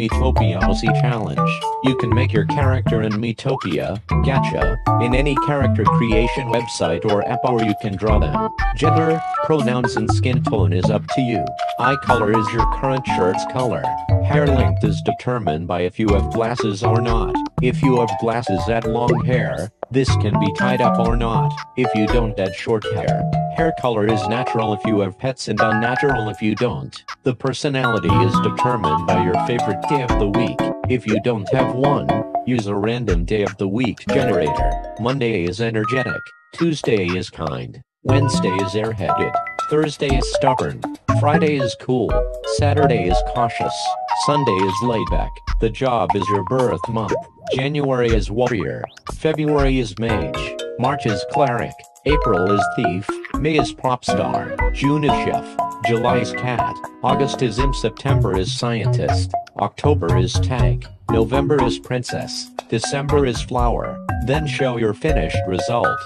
Miitopia OC Challenge. You can make your character in Miitopia, Gacha, in any character creation website or app or you can draw them. Gender, pronouns and skin tone is up to you. Eye color is your current shirt's color. Hair length is determined by if you have glasses or not. If you have glasses add long hair, this can be tied up or not. If you don't add short hair. Hair color is natural if you have pets and unnatural if you don't. The personality is determined by your favorite day of the week. If you don't have one, use a random day of the week generator. Monday is energetic. Tuesday is kind. Wednesday is airheaded. Thursday is stubborn. Friday is cool. Saturday is cautious. Sunday is laid back. The job is your birth month. January is warrior. February is mage. March is cleric. April is thief. May is pop star. June is chef. July is cat. August is imp. September is scientist. October is tank. November is princess. December is flower. Then show your finished result.